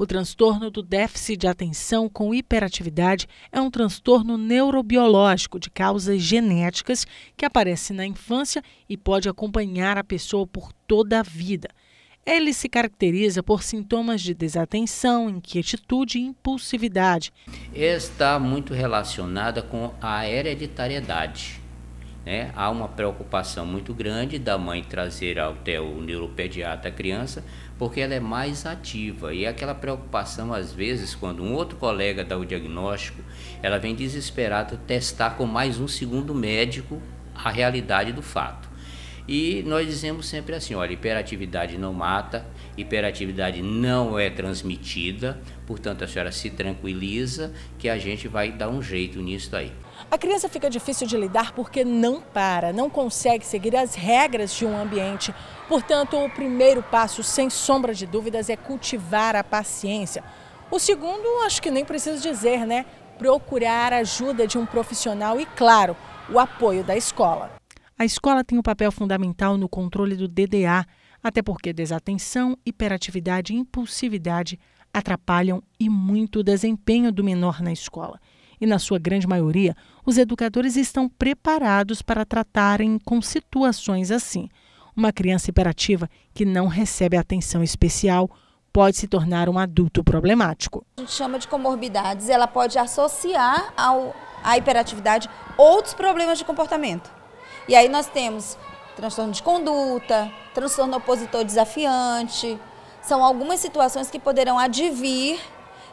O transtorno do déficit de atenção com hiperatividade é um transtorno neurobiológico de causas genéticas que aparece na infância e pode acompanhar a pessoa por toda a vida. Ele se caracteriza por sintomas de desatenção, inquietude e impulsividade. Está muito relacionada com a hereditariedade. Né? Há uma preocupação muito grande da mãe trazer até o neuropediatra a criança, porque ela é mais ativa. E aquela preocupação, às vezes, quando um outro colega dá o diagnóstico, ela vem desesperada testar com mais um segundo médico a realidade do fato. E nós dizemos sempre assim: olha, hiperatividade não mata, hiperatividade não é transmitida, portanto a senhora se tranquiliza que a gente vai dar um jeito nisso aí. A criança fica difícil de lidar porque não para, não consegue seguir as regras de um ambiente. Portanto, o primeiro passo, sem sombra de dúvidas, é cultivar a paciência. O segundo, acho que nem preciso dizer, né? Procurar a ajuda de um profissional e, claro, o apoio da escola. A escola tem um papel fundamental no controle do DDA, até porque desatenção, hiperatividade e impulsividade atrapalham e muito o desempenho do menor na escola. E, na sua grande maioria, os educadores estão preparados para tratarem com situações assim. Uma criança hiperativa que não recebe atenção especial pode se tornar um adulto problemático. A gente chama de comorbidades, ela pode associar ao, à hiperatividade outros problemas de comportamento. E aí nós temos transtorno de conduta, transtorno opositor desafiante. São algumas situações que poderão advir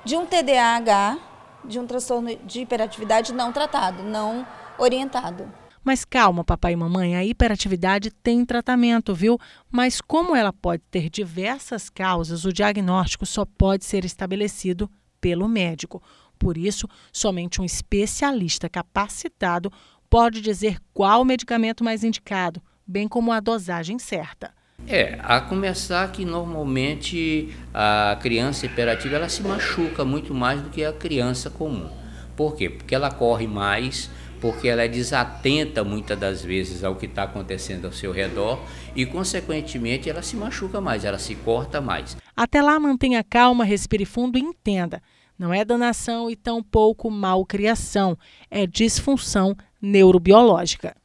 de um TDAH, de um transtorno de hiperatividade não tratado, não orientado. Mas calma, papai e mamãe, a hiperatividade tem tratamento, viu? Mas como ela pode ter diversas causas, o diagnóstico só pode ser estabelecido pelo médico. Por isso, somente um especialista capacitado pode dizer qual o medicamento mais indicado, bem como a dosagem certa. É, a começar que normalmente a criança hiperativa ela se machuca muito mais do que a criança comum. Por quê? Porque ela corre mais, porque ela é desatenta muitas das vezes ao que está acontecendo ao seu redor e, consequentemente, ela se machuca mais, ela se corta mais. Até lá, mantenha calma, respire fundo e entenda. Não é danação e tampouco malcriação, é disfunção neurobiológica.